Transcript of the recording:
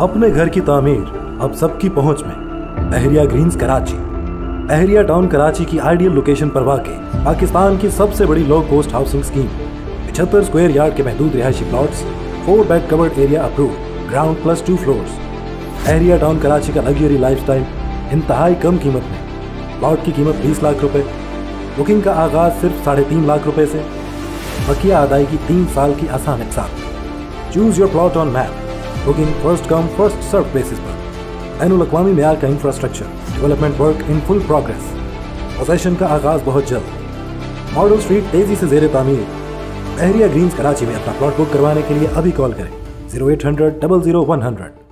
अपने घर की तामीर अब सबकी पहुँच में। बहरिया ग्रीन्स कराची। बहरिया टाउन कराची की आइडियल लोकेशन पर वाक़ पाकिस्तान की सबसे बड़ी लो कोस्ट हाउसिंग स्कीम पिछहत्तर स्क्वायर यार्ड के महदूद रिहायशी plots, four bed covered area approve ground plus two floors. Bahria town Karachi का लग्जरी लाइफ स्टाइल इंतहाई कम कीमत में, प्लॉट की कीमत 20 लाख रुपए, बुकिंग का आगाज़ सिर्फ़ साढ़े तीन लाख रुपए से, बकिया अदायगी तीन साल की आसान एक साथ choose your plot on map booking first come first serve basis पर। बैन अवी मैार का infrastructure development work in full progress possession का आगाज़ बहुत जल्द। मॉडल स्ट्रीट तेज़ी से जेर तामीर। एहरिया ग्रीन्स कराची में अपना प्लॉट बुक करवाने के लिए अभी कॉल करें। Zero eight hundred double zero one hundred